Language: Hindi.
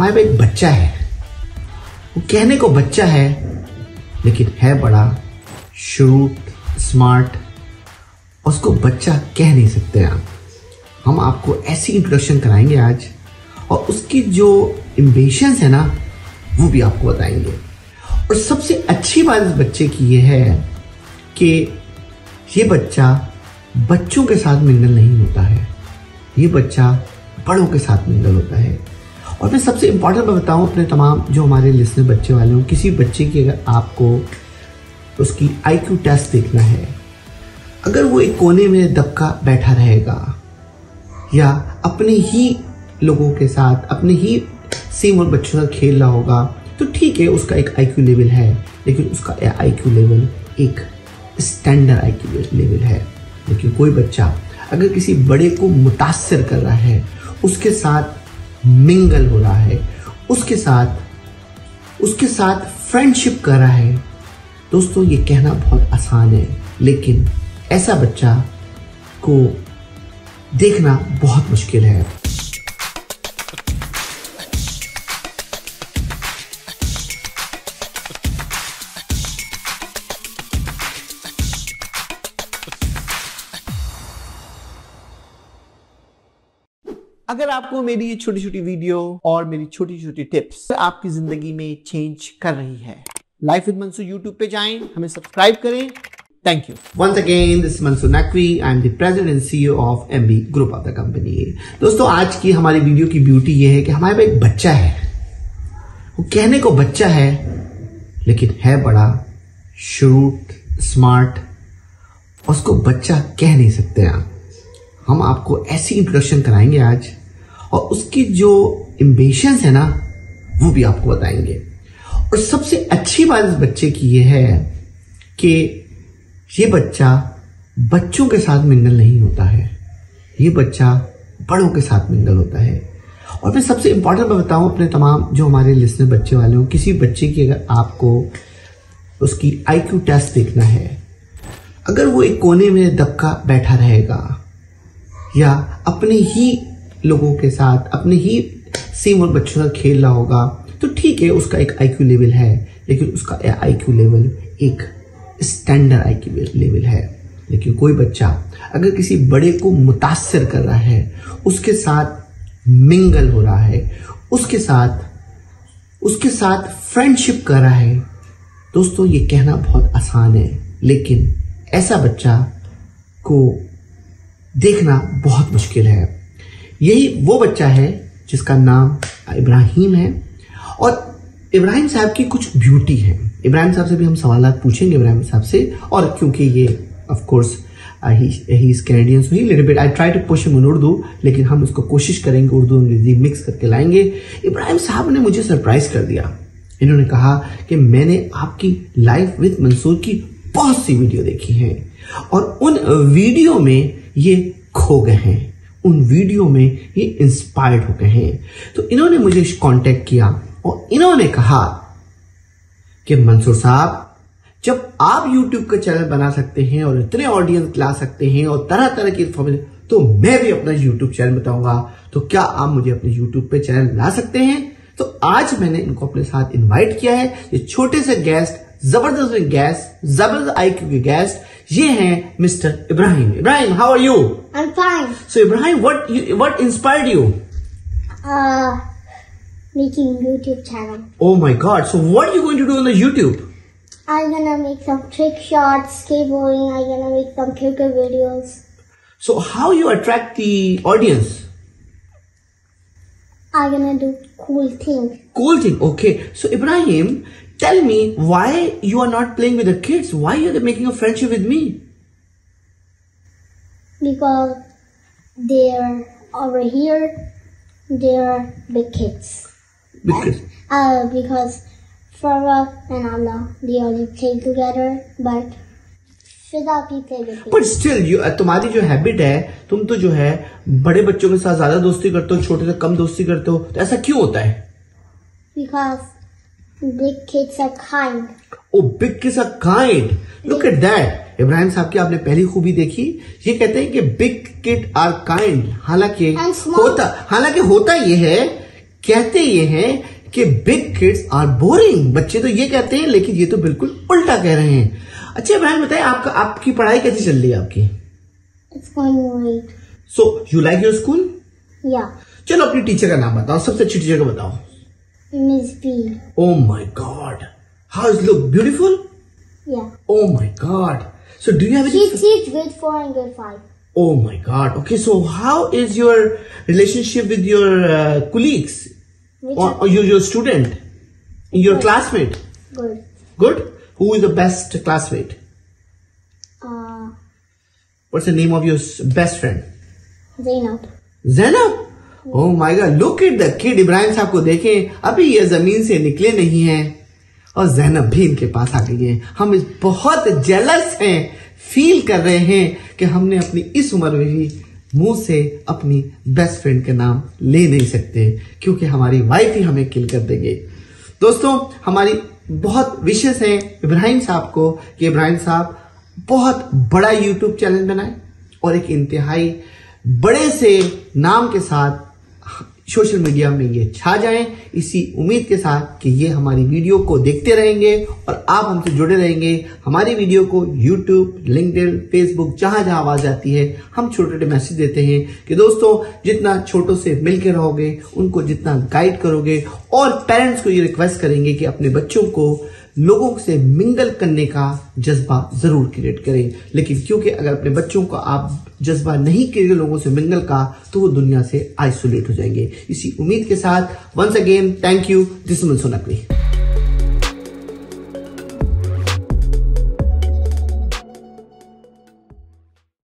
हमारे पास एक बच्चा है। वो कहने को बच्चा है, लेकिन है बड़ा श्रूट स्मार्ट उसको बच्चा कह नहीं सकते आप। हम आपको ऐसी इंट्रोडक्शन कराएँगे आज, और उसकी जो इम्बिशंस है ना, वो भी आपको बताएँगे। और सबसे अच्छी बात इस बच्चे की ये है कि ये बच्चा बच्चों के साथ मिंगल नहीं होता है। ये बच्चा बड़ों के साथ मिंगल होता है। और मैं सबसे इंपॉर्टेंट मैं बताऊँ अपने तमाम जो हमारे लिस्टर बच्चे वाले हों, किसी बच्चे की अगर आपको उसकी आईक्यू टेस्ट देखना है, अगर वो एक कोने में दबका बैठा रहेगा, या अपने ही लोगों के साथ, अपने ही सेम और बच्चों के खेल रहा होगा तो ठीक है, उसका एक आईक्यू लेवल है, लेकिन उसका आईक्यू लेवल एक स्टैंडर्ड आईक्यू लेवल है। लेकिन कोई बच्चा अगर किसी बड़े को मुतासर कर रहा है, उसके साथ मिंगल हो रहा है, उसके साथ उसके साथ फ्रेंडशिप कर रहा है। दोस्तों, ये कहना बहुत आसान है, लेकिन ऐसा बच्चा को देखना बहुत मुश्किल है। अगर आपको मेरी ये छोटी छोटी वीडियो और मेरी छोटी छोटी टिप्स आपकी ज़िंदगी में चेंज कर रही है लाइफ विद मंसू यूट्यूब पे जाएँ, हमें सब्सक्राइब करें। Thank you once again this Mansoor Naqvi I am the president and CEO of MB group of the company दोस्तों, आज की हमारी वीडियो की ब्यूटी ये है कि हमारे पास एक बच्चा है। वो कहने को बच्चा है, लेकिन है बड़ा श्रूट स्मार्ट उसको बच्चा कह नहीं सकते आप। हम आपको ऐसी इंट्रोडक्शन कराएँगे आज और उसकी जो इम्बिशंस है ना, वो भी आपको बताएँगे। और सबसे अच्छी बात इस बच्चे की ये है कि ये बच्चा बच्चों के साथ मिंगल नहीं होता है। ये बच्चा बड़ों के साथ मिंगल होता है। और मैं सबसे इंपॉर्टेंट मैं बताऊँ अपने तमाम जो हमारे लिस्टर बच्चे वाले हों, किसी बच्चे की अगर आपको उसकी आईक्यू टेस्ट देखना है, अगर वो एक कोने में दबका बैठा रहेगा या अपने ही लोगों के साथ अपने ही सेम और बच्चों का खेल रहा होगा तो ठीक है, उसका एक आईक्यू लेवल है, लेकिन उसका आईक्यू लेवल एक स्टैंडर्ड आईक्यू लेवल है। लेकिन कोई बच्चा अगर किसी बड़े को मुतासर कर रहा है, उसके साथ मिंगल हो रहा है, उसके साथ उसके साथ फ्रेंडशिप कर रहा है, दोस्तों, ये कहना बहुत आसान है, लेकिन ऐसा बच्चा को देखना बहुत मुश्किल है। यही वो बच्चा है जिसका नाम इब्राहिम है। और इब्राहिम साहब की कुछ ब्यूटी है। इब्राहिम साहब से भी हम सवाल पूछेंगे इब्राहिम साहब से। और क्योंकि ये of course he Canadian so he little bit I try to push in Urdu लेकिन हम इसको कोशिश करेंगे उर्दू अंग्रेज़ी मिक्स करके लाएँगे। इब्राहिम साहब ने मुझे सरप्राइज़ कर दिया। इन्होंने कहा कि मैंने आपकी लाइफ विद मंसूर की बहुत सी वीडियो देखी है। और उन वीडियो में ये खो गए हैं। उन वीडियो में ये इंस्पायर्ड हो गए हैं। तो इन्होंने मुझे कांटेक्ट किया और इन्होंने कहा कि मंसूर साहब, जब आप YouTube का चैनल बना सकते हैं और इतने ऑडियंस ला सकते हैं और तरह तरह की इन्फॉर्मेशन तो मैं भी अपना YouTube चैनल बताऊँगा। तो क्या आप मुझे अपने YouTube पे चैनल ला सकते हैं? तो आज मैंने इनको अपने साथ इनवाइट किया है। ये छोटे से गेस्ट ज़बरदस्त गेस्ट ज़बरदस्त आईक्यू के guest ये हैं mister Ibrahim Ibrahim how are you I'm fine. So Ibrahim what what inspired you Uh, making YouTube channel. Oh my god. So what are you going to do on the YouTube? I'm gonna make some trick shots, skateboarding. I'm gonna make some cricket videos. So how you attract the audience? I'm gonna do cool thing. Cool thing. Okay. So Ibrahim, tell me why you are not playing with the kids? Why you are making a friendship with me? because they're over here they're big kids Because uh because Farah and Allah they only play together but But still you तुम्हारी जो हैबिट है तुम तो जो है बड़े बच्चों के साथ ज़्यादा दोस्ती करते हो छोटे से कम दोस्ती करते हो तो ऐसा क्यों होता है? इब्राहिम साहब की आपने पहली खूबी देखी? ये कहते हैं कि बिग किड आर काइंड हालाँकि होता हालाँकि होता ये है कहते ये हैं कि बिग किड्स आर बोरिंग बच्चे तो ये कहते हैं लेकिन ये तो बिल्कुल उल्टा कह रहे हैं। अच्छा बहन बताए आपका आपकी पढ़ाई कैसी चल रही है आपकी? So you like your school चलो अपनी टीचर का नाम बताओ सबसे अच्छी टीचर का बताओ। ओ my God how is look beautiful oh my God so do you oh my God okay so how is your relationship with your colleagues your student your classmate good good Who is the best classmate? Uh, What's the name of your best friend? Zainab. Zainab. Oh my God. Look at the kid. Ibrahim साहब को देखें अभी ये ज़मीन से निकले नहीं हैं और जैनब भी इनके पास आ गई है हम इस बहुत जेलस हैं फील कर रहे हैं कि हमने अपनी इस उम्र में भी मुँह से अपनी बेस्ट फ्रेंड के नाम ले नहीं सकते क्योंकि हमारी वाइफ ही हमें किल कर देंगे दोस्तों हमारी बहुत विशेष है इब्राहिम साहब को कि इब्राहिम साहब बहुत बड़ा यूट्यूब चैनल बनाए और एक इंतहाई बड़े से नाम के साथ सोशल मीडिया में ये छा जाएँ। इसी उम्मीद के साथ कि ये हमारी वीडियो को देखते रहेंगे और आप हमसे जुड़े रहेंगे। हमारी वीडियो को यूट्यूब लिंक्डइन फेसबुक जहाँ जहाँ आवाज़ आती है, हम छोटे छोटे मैसेज देते हैं कि दोस्तों, जितना छोटों से मिलकर रहोगे, उनको जितना गाइड करोगे और पेरेंट्स को ये रिक्वेस्ट करेंगे कि अपने बच्चों को लोगों से मिंगल करने का जज्बा ज़रूर क्रिएट करें। लेकिन क्योंकि अगर अपने बच्चों का आप जज्बा नहीं करेंगे लोगों से मिंगल का तो वो दुनिया से आइसोलेट हो जाएँगे। इसी उम्मीद के साथ once again thank you this सोनकवी